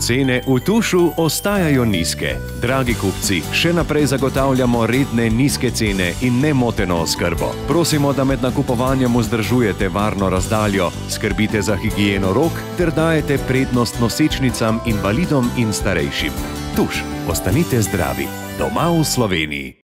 Cene v tušu ostajajo nizke. Dragi kupci, še naprej zagotavljamo redne nizke cene in nemoteno oskrbo. Prosimo, da med nakupovanjem vzdržujete varno razdaljo, skrbite za higieno rok ter dajete prednost nosečnicam, invalidom in starejšim. Tuš, ostanite zdravi, doma v Sloveniji.